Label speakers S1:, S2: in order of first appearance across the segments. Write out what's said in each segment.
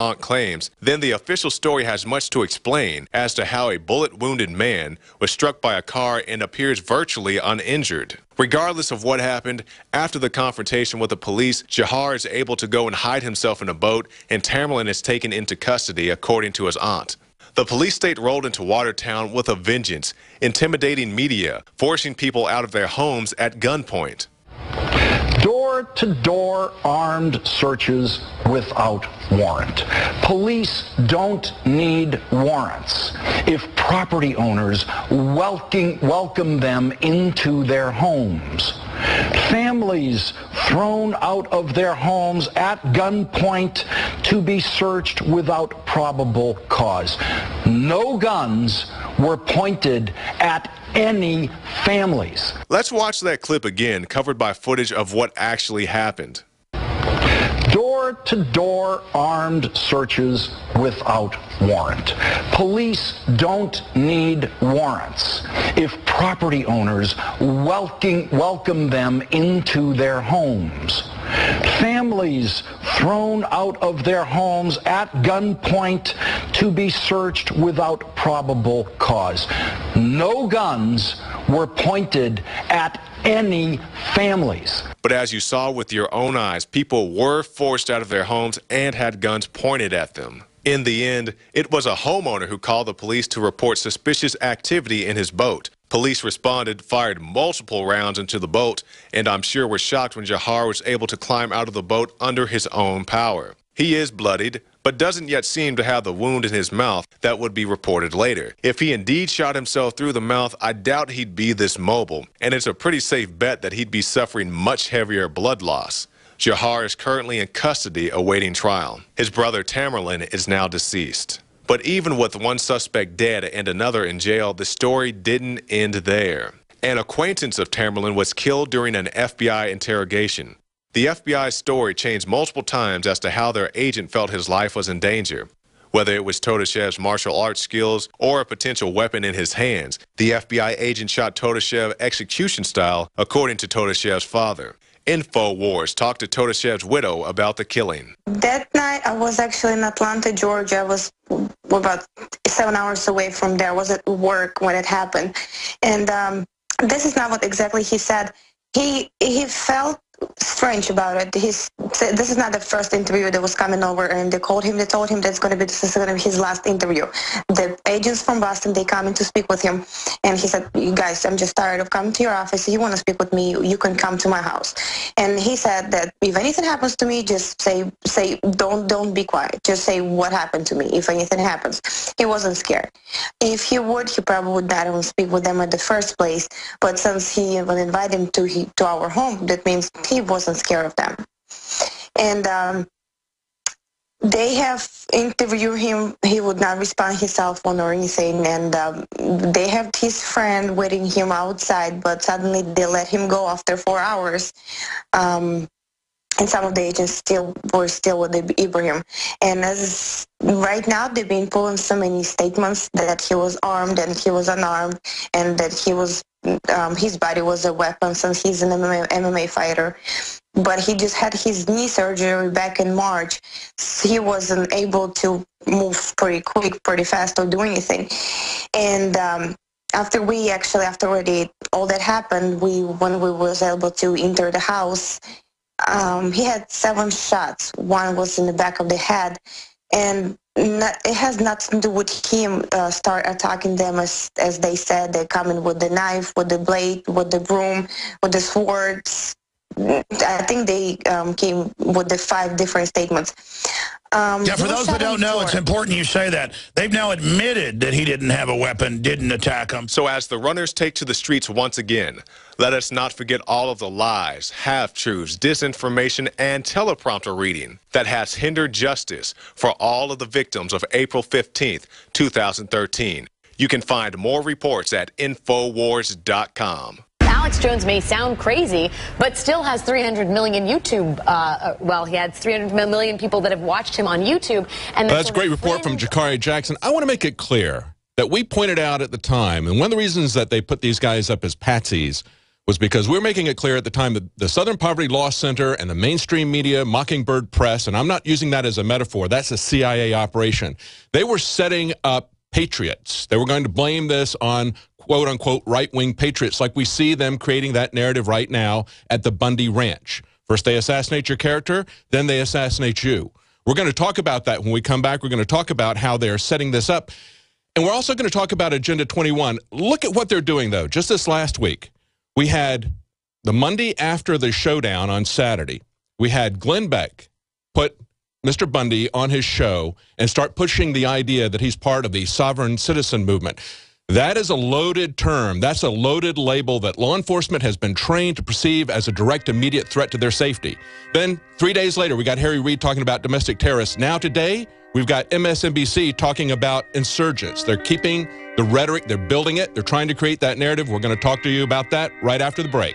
S1: aunt claims, then the official story has much to explain as to how a bullet wounded man was struck by a car and appears virtually uninjured. Regardless of what happened, after the confrontation with the police, Jahar is able to go and hide himself in a boat, and Tamerlan is taken into custody, according to his aunt. The police state rolled into Watertown with a vengeance, intimidating media, forcing people out of their homes at gunpoint
S2: door-to-door armed searches without warrant. Police don't need warrants if property owners welcome, welcome them into their homes. Families thrown out of their homes at gunpoint to be searched without probable cause. No guns were pointed at any families.
S1: Let's watch that clip again, covered by footage of what actually happened.
S2: Door-to-door armed searches without warrant. Police don't need warrants if property owners welcome, welcome them into their homes. Families thrown out of their homes at gunpoint to be searched without probable cause. No guns were pointed at any families.
S1: But as you saw with your own eyes, people were forced out of their homes and had guns pointed at them. In the end, it was a homeowner who called the police to report suspicious activity in his boat. Police responded, fired multiple rounds into the boat, and I'm sure were shocked when Jahar was able to climb out of the boat under his own power. He is bloodied, but doesn't yet seem to have the wound in his mouth that would be reported later. If he indeed shot himself through the mouth, I doubt he'd be this mobile, and it's a pretty safe bet that he'd be suffering much heavier blood loss. Jahar is currently in custody awaiting trial. His brother Tamerlan is now deceased. But even with one suspect dead and another in jail, the story didn't end there. An acquaintance of Tamerlan was killed during an FBI interrogation. The FBI's story changed multiple times as to how their agent felt his life was in danger. Whether it was Todashev's martial arts skills or a potential weapon in his hands, the FBI agent shot Todashev execution style, according to Todashev's father. InfoWars talked to Todashev's widow about the killing.
S3: That night, I was actually in Atlanta, Georgia. I was about seven hours away from there. I was at work when it happened. And um, this is not what exactly he said. He, he felt strange about it. He's this is not the first interview that was coming over, and they called him. They told him that's going to be this is going to be his last interview. The agents from Boston they come in to speak with him, and he said, "You guys, I'm just tired of coming to your office. If you want to speak with me, you can come to my house." And he said that if anything happens to me, just say say don't don't be quiet. Just say what happened to me. If anything happens, he wasn't scared. If he would, he probably would not even speak with them in the first place. But since he even invited him to he, to our home, that means he wasn't scared of them. And um, they have interviewed him. He would not respond his cell phone or anything. And um, they have his friend waiting him outside, but suddenly they let him go after four hours. Um, and some of the agents still were still with Ibrahim. And as right now, they've been pulling so many statements that he was armed and he was unarmed, and that he was um, his body was a weapon since he's an MMA, MMA fighter. But he just had his knee surgery back in March. So he wasn't able to move pretty quick, pretty fast, or do anything. And um, after we actually, after already all that happened, we when we was able to enter the house, um, he had seven shots. One was in the back of the head, and not, it has nothing to do with him uh, start attacking them as as they said. They come in with the knife, with the blade, with the broom, with the swords. I think they um, came with the five different statements.
S4: Um, yeah, for those that don't know, it's important you say that. They've now admitted that he didn't have a weapon, didn't attack them.
S1: So as the runners take to the streets once again, let us not forget all of the lies, half-truths, disinformation, and teleprompter reading that has hindered justice for all of the victims of April 15th, 2013. You can find more reports at Infowars.com.
S5: Alex Jones may sound crazy, but still has 300 million YouTube. Uh, uh well, he had 300 million people that have watched him on YouTube.
S6: And that's a great report from Jakari Jackson. I want to make it clear that we pointed out at the time, and one of the reasons that they put these guys up as patsies was because we're making it clear at the time that the Southern Poverty Law Center and the mainstream media, Mockingbird Press, and I'm not using that as a metaphor, that's a CIA operation. They were setting up patriots. They were going to blame this on quote unquote right wing patriots, like we see them creating that narrative right now at the Bundy Ranch. First, they assassinate your character, then they assassinate you. We're going to talk about that when we come back. We're going to talk about how they're setting this up. And we're also going to talk about Agenda 21. Look at what they're doing, though. Just this last week, we had the Monday after the showdown on Saturday, we had Glenn Beck put Mr. Bundy on his show and start pushing the idea that he's part of the sovereign citizen movement. That is a loaded term. That's a loaded label that law enforcement has been trained to perceive as a direct, immediate threat to their safety. Then, three days later, we got Harry Reid talking about domestic terrorists. Now, today, we've got MSNBC talking about insurgents. They're keeping the rhetoric, they're building it, they're trying to create that narrative. We're going to talk to you about that right after the break.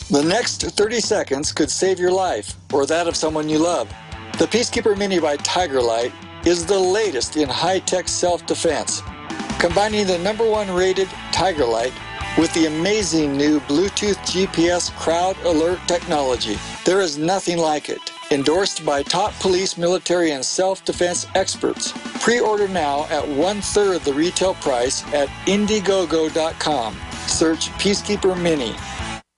S7: The next 30 seconds could save your life or that of someone you love. The Peacekeeper Mini by Tiger Light is the latest in high-tech self-defense, combining the number one rated Tiger Light with the amazing new Bluetooth GPS crowd alert technology. There is nothing like it. Endorsed by top police, military, and self-defense experts. Pre-order now at one-third the retail price at Indiegogo.com. Search Peacekeeper Mini.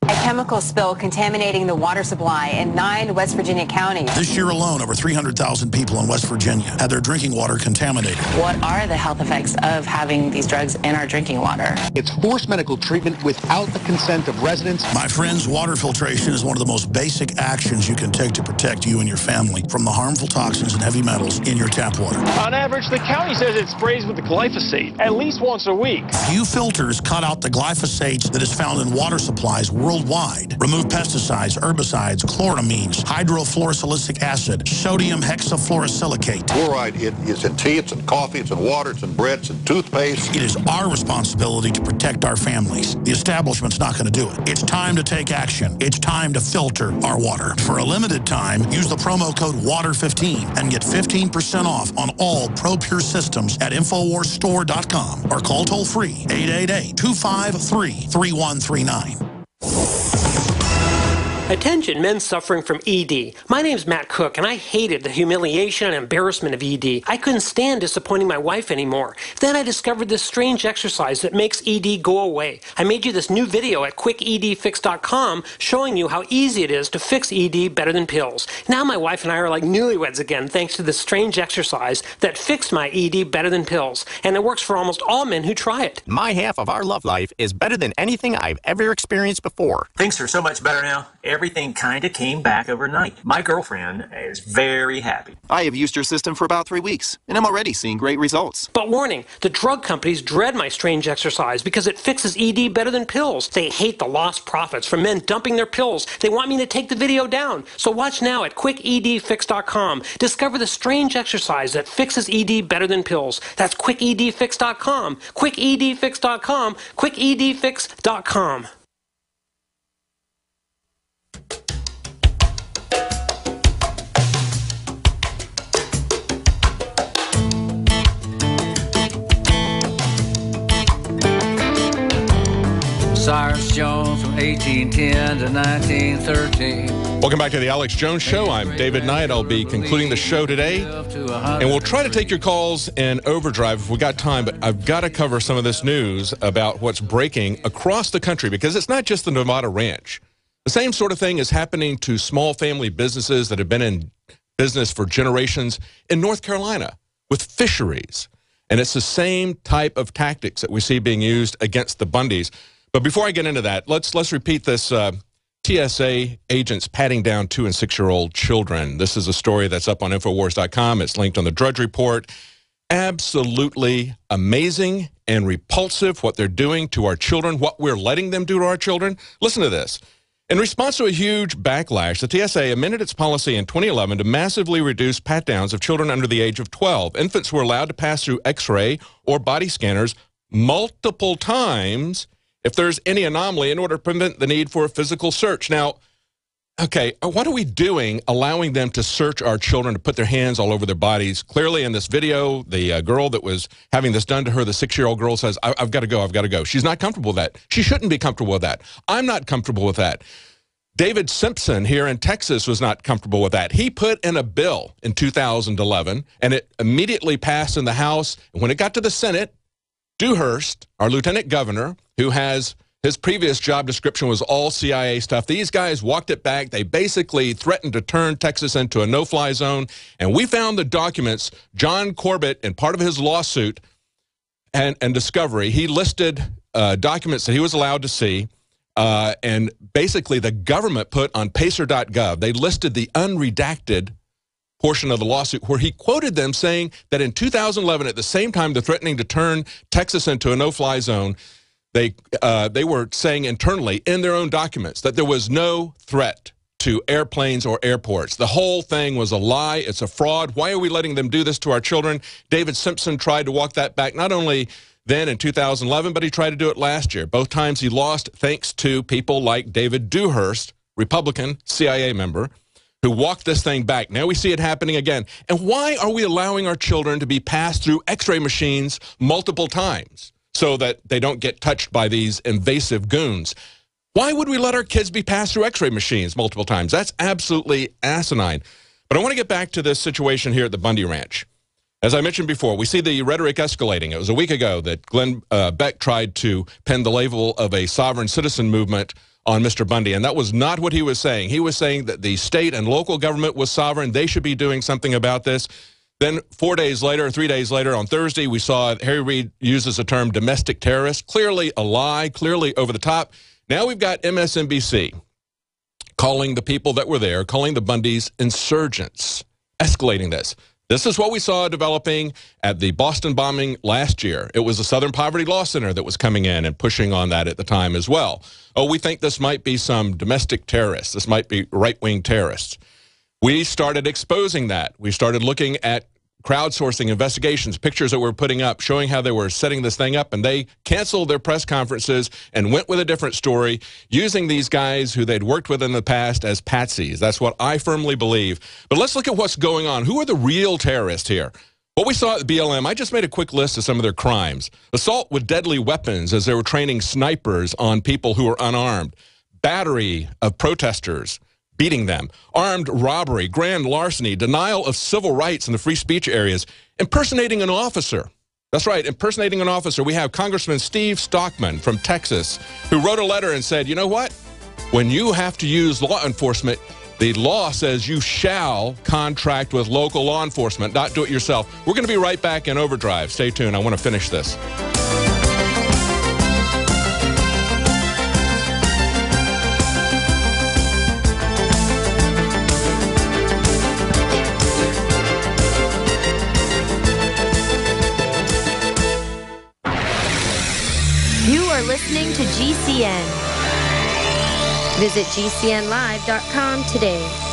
S8: A chemical spill contaminating the water supply in nine West Virginia counties.
S4: This year alone, over 300,000 people in West Virginia had their drinking water contaminated.
S9: What are the health effects of having these drugs in our drinking water?
S10: It's forced medical treatment without the consent of residents.
S4: My friends, water filtration is one of the most basic actions you can take to protect you and your family from the harmful toxins and heavy metals in your tap water.
S11: On average, the county says it sprays with the glyphosate at least once a week.
S4: Few filters cut out the glyphosate that is found in water supplies worldwide worldwide. Remove pesticides, herbicides, chloramines, hydrofluorosilicic acid, sodium hexafluorosilicate.
S12: Fluoride it is in tea, it's in coffee, it's in water, it's in bread, it's in toothpaste.
S4: It is our responsibility to protect our families. The establishment's not going to do it. It's time to take action. It's time to filter our water. For a limited time, use the promo code WATER15 and get 15% off on all ProPure systems at InfoWarsStore.com or call toll free 888 253 3139.
S13: Attention, men suffering from ED. My name's Matt Cook, and I hated the humiliation and embarrassment of ED. I couldn't stand disappointing my wife anymore. Then I discovered this strange exercise that makes ED go away. I made you this new video at quickedfix.com showing you how easy it is to fix ED better than pills. Now my wife and I are like newlyweds again thanks to this strange exercise that fixed my ED better than pills. And it works for almost all men who try it.
S14: My half of our love life is better than anything I've ever experienced before.
S15: Things are so much better now. Everything kind of came back overnight. My girlfriend is very happy.
S14: I have used your system for about three weeks, and I'm already seeing great results.
S13: But warning, the drug companies dread my strange exercise because it fixes ED better than pills. They hate the lost profits from men dumping their pills. They want me to take the video down. So watch now at quickedfix.com. Discover the strange exercise that fixes ED better than pills. That's quickedfix.com. Quickedfix.com. Quickedfix.com.
S16: Cyrus Jones from 1810 to 1913.
S6: Welcome back to the Alex Jones Show. I'm David Knight. I'll be concluding the show today. And we'll try to take your calls in overdrive if we got time, but I've got to cover some of this news about what's breaking across the country because it's not just the Nevada ranch. The same sort of thing is happening to small family businesses that have been in business for generations in North Carolina with fisheries. And it's the same type of tactics that we see being used against the Bundys. But before I get into that, let's let's repeat this. Uh, TSA agents patting down two and six year old children. This is a story that's up on Infowars.com. It's linked on the Drudge Report. Absolutely amazing and repulsive what they're doing to our children, what we're letting them do to our children. Listen to this. In response to a huge backlash, the TSA amended its policy in 2011 to massively reduce pat downs of children under the age of 12. Infants were allowed to pass through x ray or body scanners multiple times if there's any anomaly in order to prevent the need for a physical search. Now, okay, what are we doing allowing them to search our children to put their hands all over their bodies? Clearly in this video, the uh, girl that was having this done to her, the six-year-old girl says, I have got to go, I've got to go. She's not comfortable with that. She shouldn't be comfortable with that. I'm not comfortable with that. David Simpson here in Texas was not comfortable with that. He put in a bill in 2011, and it immediately passed in the House. And when it got to the Senate, Dewhurst, our lieutenant governor, who has his previous job description was all CIA stuff. These guys walked it back. They basically threatened to turn Texas into a no-fly zone. And we found the documents. John Corbett, in part of his lawsuit and, and discovery, he listed uh, documents that he was allowed to see. Uh, and basically, the government put on pacer.gov, they listed the unredacted portion of the lawsuit where he quoted them saying that in 2011, at the same time they're threatening to turn Texas into a no-fly zone, they, uh, they were saying internally in their own documents that there was no threat to airplanes or airports. The whole thing was a lie. It's a fraud. Why are we letting them do this to our children? David Simpson tried to walk that back, not only then in 2011, but he tried to do it last year. Both times he lost thanks to people like David Dewhurst, Republican CIA member, who walked this thing back. Now we see it happening again. And why are we allowing our children to be passed through x-ray machines multiple times so that they don't get touched by these invasive goons? Why would we let our kids be passed through x-ray machines multiple times? That's absolutely asinine. But I want to get back to this situation here at the Bundy Ranch. As I mentioned before, we see the rhetoric escalating. It was a week ago that Glenn uh, Beck tried to pen the label of a sovereign citizen movement on Mr. Bundy, and that was not what he was saying. He was saying that the state and local government was sovereign. They should be doing something about this. Then four days later, three days later, on Thursday, we saw Harry Reid uses the term domestic terrorist. Clearly a lie, clearly over the top. Now we've got MSNBC calling the people that were there, calling the Bundys insurgents, escalating this. This is what we saw developing at the Boston bombing last year. It was the Southern Poverty Law Center that was coming in and pushing on that at the time as well. Oh, we think this might be some domestic terrorists. This might be right-wing terrorists. We started exposing that. We started looking at crowdsourcing investigations, pictures that we're putting up, showing how they were setting this thing up, and they canceled their press conferences and went with a different story, using these guys who they'd worked with in the past as patsies. That's what I firmly believe. But let's look at what's going on. Who are the real terrorists here? What we saw at BLM, I just made a quick list of some of their crimes. Assault with deadly weapons as they were training snipers on people who were unarmed. Battery of protesters beating them, armed robbery, grand larceny, denial of civil rights in the free speech areas, impersonating an officer. That's right, impersonating an officer. We have Congressman Steve Stockman from Texas who wrote a letter and said, you know what? When you have to use law enforcement, the law says you shall contract with local law enforcement, not do it yourself. We're going to be right back in Overdrive. Stay tuned. I want to finish this.
S17: listening to GCN. Visit GCNlive.com today.